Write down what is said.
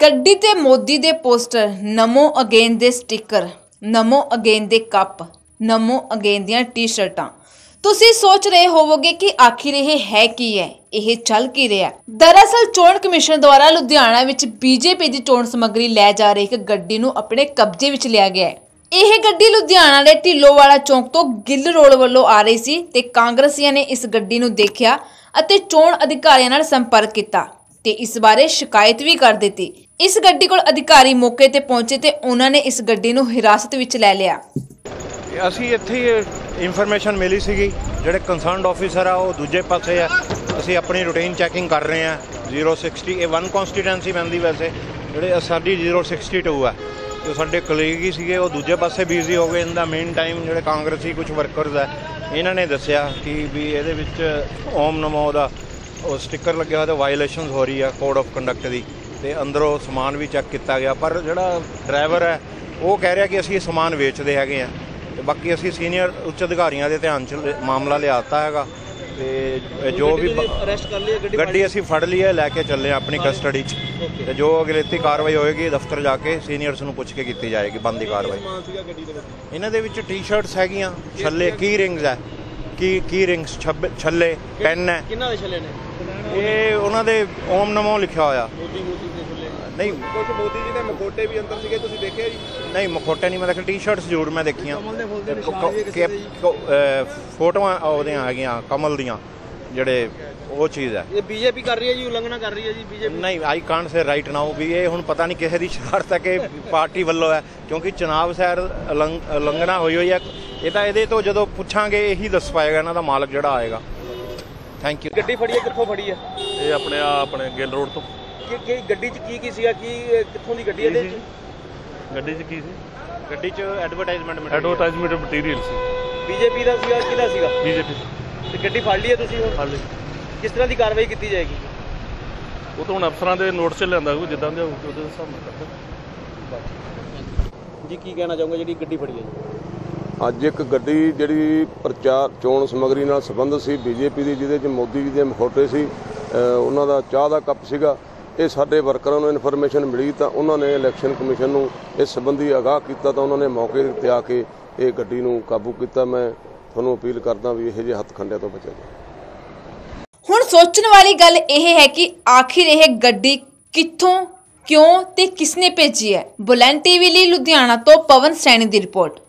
ਗੱਡੀ ਤੇ ਮੋਦੀ ਦੇ ਪੋਸਟਰ, ਨਮੋ ਅਗੇਨ ਦੇ ਸਟicker ਨਮੋ ਅਗੇਨ ਦੇ ਕੱਪ, ਨਮੋ ਅਗੇਨ ਦੀਆਂ ਟੀ-ਸ਼ਰਟਾਂ। ਤੁਸੀਂ ਸੋਚ ਰਹੇ ਹੋਵੋਗੇ ਕਿ ਆਖਿਰ ਇਹ ਹੈ ਕੀ ਹੈ? ਇਹ ਚੱਲ ਕੀ ਰਿਹਾ? ਹੈ? ਦਰਅਸਲ, ਚੋਣ ਕਮਿਸ਼ਨ ਦੁਆਰਾ ਲੁਧਿਆਣਾ ਵਿੱਚ ਬੀਜੇਪੀ ਦੀ ਚੋਣ ਸਮੱਗਰੀ ਲੈ ਜਾ ਰਹੀ ਇੱਕ ਗੱਡੀ ਨੂੰ ਆਪਣੇ ਕਬਜ਼ੇ ਵਿੱਚ ਲਿਆ ਗਿਆ ਹੈ। ਇਹ ਗੱਡੀ ਲੁਧਿਆਣਾ ਦੇ ਢਿੱਲੋਵਾਲਾ ਚੌਂਕ ਤੋਂ ਗਿੱਲ ਰੋਡ ਵੱਲੋਂ ਆ ਰਹੀ ਸੀ ਤੇ ਕਾਂਗਰਸੀਆਂ ਨੇ ਇਸ ਗੱਡੀ ਨੂੰ ਦੇਖਿਆ ਅਤੇ ਚੋਣ ਅਧਿਕਾਰੀਆਂ ਨਾਲ ਸੰਪਰਕ ਕੀਤਾ ਤੇ ਇਸ ਬਾਰੇ ਸ਼ਿਕਾਇਤ ਵੀ ਕਰ ਦਿੱਤੀ। ਇਸ ਗੱਡੀ ਕੋਲ ਅਧਿਕਾਰੀ ਮੌਕੇ ਤੇ ਪਹੁੰਚੇ ਤੇ ਉਹਨਾਂ ਨੇ ਇਸ ਗੱਡੀ ਨੂੰ ਹਿਰਾਸਤ ਵਿੱਚ ਲੈ ਲਿਆ। ਅਸੀਂ ਇੱਥੇ ਇਨਫੋਰਮੇਸ਼ਨ ਮਿਲੀ ਸੀਗੀ, ਜਿਹੜੇ ਕੰਸਰਨਡ ਆਫੀਸਰ ਆ, ਉਹ ਦੂਜੇ ਪਾਸੇ ਆ। ਅਸੀਂ ਆਪਣੀ ਰੂਟੀਨ ਚੈਕਿੰਗ ਕਰ ਰਹੇ ਆ। 060 ਇਹ ਵਨ ਕਨਸਟੀਟੈਂਸੀ ਪੈਂਦੀ ਵੈਸੇ। ਜਿਹੜੇ ਸਾਡੀ 062 ਆ, ਜੋ ਸਾਡੇ ਕਲੀਗ ਹੀ ਸੀਗੇ, ਉਹ ਦੂਜੇ ਪਾਸੇ ਬਿਜ਼ੀ ਹੋ ਗਏ। ਇਨ ਦਾ ਮੇਨ ਟਾਈਮ ਜਿਹੜੇ ਕਾਂਗਰਸੀ ਕੁਝ ਵਰਕਰਸ ਆ, ਇਹਨਾਂ ਨੇ ਦੱਸਿਆ ਕਿ ਵੀ ਇਹਦੇ ਵਿੱਚ ਓਮ ਨਮੋ ਦਾ ਉਹ ਸਟicker ਲੱਗਿਆ ਹੋਇਆ ਤੇ ਵਾਇਲੇਸ਼ਨਸ ਹੋ ਰਹੀ ਆ ਕੋਡ ਆਫ ਕੰਡਕਟ ਦੀ। ਤੇ ਅੰਦਰੋਂ ਸਮਾਨ ਵੀ ਚੈੱਕ ਕੀਤਾ ਗਿਆ। ਪਰ ਜਿਹੜਾ ਡਰਾਈਵਰ ਹੈ ਉਹ ਕਹਿ ਰਿਹਾ ਕਿ ਅਸੀਂ ਇਹ ਸਮਾਨ ਵੇਚਦੇ ਹੈਗੇ ਆ। ਤੇ ਬਾਕੀ ਅਸੀਂ ਸੀਨੀਅਰ ਉੱਚ ਅਧਿਕਾਰੀਆਂ ਦੇ ਧਿਆਨ ਚ ਮਾਮਲਾ ਲਿਆਤਾ ਹੈਗਾ। ਤੇ ਜੋ ਵੀ ਅਰੈਸਟ ਕਰ ਲਈ ਗੱਡੀ ਗੱਡੀ ਅਸੀਂ ਫੜ ਲਈ ਹੈ ਲੈ ਕੇ ਚੱਲੇ ਆਪਣੀ ਕਸਟਡੀ 'ਚ। ਤੇ ਜੋ ਅਗਲੇਤੀ ਕਾਰਵਾਈ ਹੋਏਗੀ ਦਫ਼ਤਰ ਜਾ ਕੇ ਸੀਨੀਅਰਸ ਨੂੰ ਪੁੱਛ ਕੇ ਕੀਤੀ ਜਾਏਗੀ ਬੰਦੀ ਕਾਰਵਾਈ। ਇਹਨਾਂ ਦੇ ਵਿੱਚ ਟੀ-ਸ਼ਰਟਸ ਹੈਗੀਆਂ ਛੱਲੇ ਕੀ ਰਿੰਗਸ ਹੈ। ਕੀ ਕੀ ਰਿੰਗਸ ਛੱਲੇ ਪੈਨ ਹੈ। ਕਿੰਨਾ ਦੇ ਛੱਲੇ ਨੇ? ਇਹ ਉਹਨਾਂ ਦੇ ਓਮ ਨਮੋ ਲਿਖਿਆ ਹੋਇਆ। ਮੋਦੀ ਮੋਦੀ ਦੇ ਨਹੀਂ। ਕੁਝ ਮੋਦੀ ਜੀ ਦੇ ਮਖੋਟੇ ਵੀ ਅੰਦਰ ਸੀਗੇ ਤੁਸੀਂ ਦੇਖਿਆ ਜੀ? ਨਹੀਂ ਮਖੋਟੇ ਨਹੀਂ ਮੈਂ ਦੇਖਿਆ ਟੀ-ਸ਼ਰਟਸ ਜ਼ਰੂਰ ਮੈਂ ਦੇਖੀਆਂ। ਫੋਟੋਆਂ ਉਹਦੀਆਂ ਹੈਗੀਆਂ ਕਮਲ ਦੀਆਂ ਜਿਹੜੇ ਉਹ ਚੀਜ਼ ਹੈ। ਇਹ ਬੀਜੇਪੀ ਕਰ ਰਹੀ ਹੈ ਜੀ ਉਲੰਘਣਾ ਕਰ ਰਹੀ ਹੈ ਜੀ ਬੀਜੇਪੀ ਨਹੀਂ I can't say right now ਵੀ ਇਹ ਹੁਣ ਪਤਾ ਨਹੀਂ ਕਿਸੇ ਦੀ ਸ਼ਰਾਰਤ ਹੈ ਕਿ ਪਾਰਟੀ ਵੱਲੋਂ ਹੈ ਕਿਉਂਕਿ ਸੈਰ ਉਲੰਘ- ਉਲੰਘਣਾ ਹੋਈ ਹੋਈ ਹੈ। ਇਹ ਤਾਂ ਇਹਦੇ ਤੋਂ ਜਦੋਂ ਪੁੱਛਾਂਗੇ ਇਹੀ ਦੱਸ ਪਾਏਗਾ ਇਹਨਾਂ ਦਾ ਮਾਲਕ ਜਿਹੜਾ ਆਏਗਾ। ਥੈਂਕ ਯੂ ਗੱਡੀ ਫੜੀ ਹੈ ਕਿੱਥੋਂ ਫੜੀ ਹੈ? ਇਹ ਆਪਣੇ ਆ ਆਪਣੇ ਗਿੱਲ ਰੋਡ ਤੋਂ। ਕਿ ਕਿ ਗੱਡੀ 'ਚ ਕੀ ਕੀ ਸੀਗਾ? ਕੀ ਕਿੱਥੋਂ ਦੀ ਗੱਡੀ ਹੈ ਇਹਦੇ 'ਚ? ਗੱਡੀ 'ਚ ਕੀ ਸੀ? ਗੱਡੀ 'ਚ ਐਡਵਰਟਾਈਜ਼ਮੈਂਟ ਐਡਵਰਟਾਈਜ਼ਮੈਂਟ ਮਟੀਰੀਅਲ ਸੀ। ਬੀਜੇਪੀ ਦਾ ਸੀਗਾ ਕਿਹਦਾ ਸੀਗਾ? ਬੀਜੇਪੀ ਤੇ ਗੱਡੀ ਫੜ ਲਈ ਹੈ ਤੁਸੀਂ ਹੁਣ? ਹਾਲੇ ਕਿਸ ਤਰ੍ਹਾਂ ਦੀ ਕਾਰਵਾਈ ਕੀਤੀ ਜਾਏਗੀ? ਉਹ ਤਾਂ ਹੁਣ ਅਫਸਰਾਂ ਦੇ ਨੋਟਿਸ 'ਚ ਲਿਆਂਦਾ ਕੋਈ ਜਿੱਦਾਂ ਦੇ ਹੋਊ ਉਹਦੇ ਹਿਸਾਬ ਨਾਲ ਕਰਦਾ। ਜੀ ਕੀ ਕਹਿਣਾ ਚਾਹੋਗੇ ਜਿਹੜੀ ਗੱਡੀ ਫੜੀ ਹੈ ਜੀ? ਅੱਜ ਇੱਕ ਗੱਡੀ ਜਿਹੜੀ ਪ੍ਰਚਾਰ ਚੋਣ ਸਮੱਗਰੀ ਨਾਲ ਸੰਬੰਧਿਤ ਸੀ, ਬੀਜੇਪੀ ਦੀ, ਜਿਹਦੇ 'ਚ ਮੋਦੀ ਜੀ ਦੇ ਮਖੌਟੇ ਸੀ ਉਹਨਾਂ ਦਾ ਚਾਹ ਦਾ ਕੱਪ ਸੀਗਾ। ਇਹ ਸਾਡੇ ਵਰਕਰਾਂ ਨੂੰ ਇਨਫੋਰਮੇਸ਼ਨ ਮਿਲੀ ਤਾਂ ਉਹਨਾਂ ਨੇ ਇਲੈਕਸ਼ਨ ਕਮਿਸ਼ਨ ਨੂੰ ਇਸ ਸੰਬੰਧੀ ਆਗਾਹ ਕੀਤਾ ਤਾਂ ਉਹਨਾਂ ਨੇ ਮੌਕੇ ਤੇ ਆ ਕੇ ਇਹ ਗੱਡੀ ਨੂੰ ਕਾਬੂ ਕੀਤਾ। ਮੈਂ ਤੁਹਾਨੂੰ ਅਪੀਲ ਕਰਦਾ ਵੀ ਇਹੋ ਜਿਹੇ ਹੱਥ ਖੰਡਿਆਂ ਤੋਂ ਬਚਿਆ ਜਾਵੇ। ਹੁਣ ਸੋਚਣ ਵਾਲੀ ਗੱਲ ਇਹ ਹੈ ਕਿ ਆਖਿਰ ਇਹ ਗੱਡੀ ਕਿੱਥੋਂ, ਕਿਉਂ ਤੇ ਕਿਸਨੇ ਭੇਜੀ ਹੈ? ਬੁਲੈਂਡ ਟੀਵੀ ਲਈ ਲੁਧਿਆਣਾ ਤੋਂ ਪਵਨ ਸੈਣੀ ਦੀ ਰਿਪੋਰਟ।